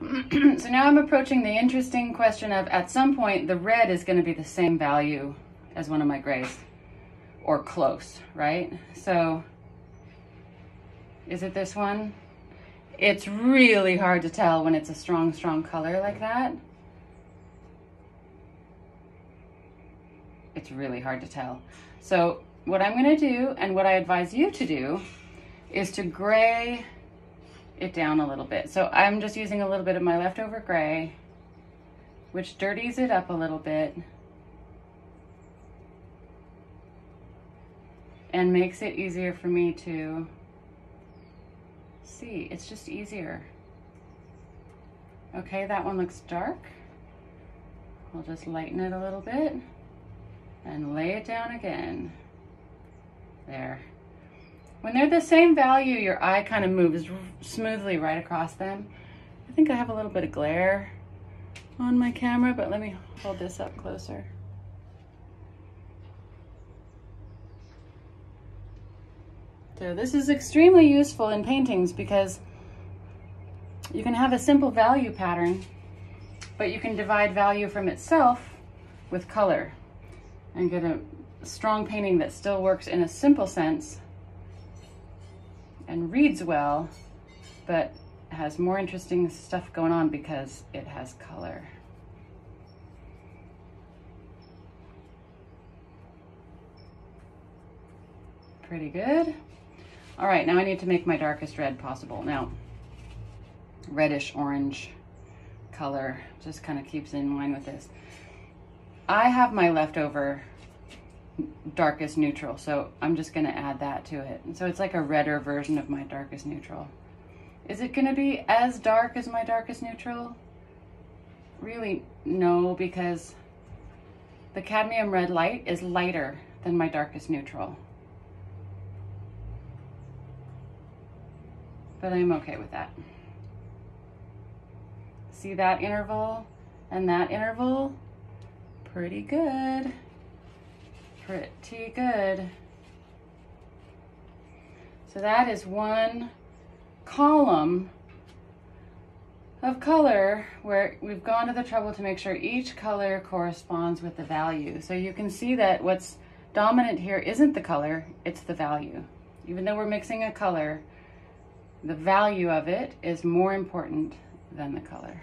so now I'm approaching the interesting question of at some point the red is going to be the same value as one of my grays or close, right? So is it this one? It's really hard to tell when it's a strong, strong color like that. It's really hard to tell. So what I'm gonna do and what I advise you to do is to gray it down a little bit. So I'm just using a little bit of my leftover gray, which dirties it up a little bit and makes it easier for me to see. It's just easier. Okay, that one looks dark. I'll just lighten it a little bit and lay it down again. There. When they're the same value, your eye kind of moves smoothly right across them. I think I have a little bit of glare on my camera, but let me hold this up closer. So this is extremely useful in paintings because you can have a simple value pattern, but you can divide value from itself with color and get a strong painting that still works in a simple sense and reads well, but has more interesting stuff going on because it has color. Pretty good. All right, now I need to make my darkest red possible. Now, reddish orange color just kind of keeps in line with this. I have my leftover darkest neutral. So I'm just gonna add that to it. So it's like a redder version of my darkest neutral. Is it gonna be as dark as my darkest neutral? Really, no, because the cadmium red light is lighter than my darkest neutral. But I'm okay with that. See that interval and that interval? Pretty good pretty good. So that is one column of color where we've gone to the trouble to make sure each color corresponds with the value. So you can see that what's dominant here isn't the color, it's the value. Even though we're mixing a color, the value of it is more important than the color.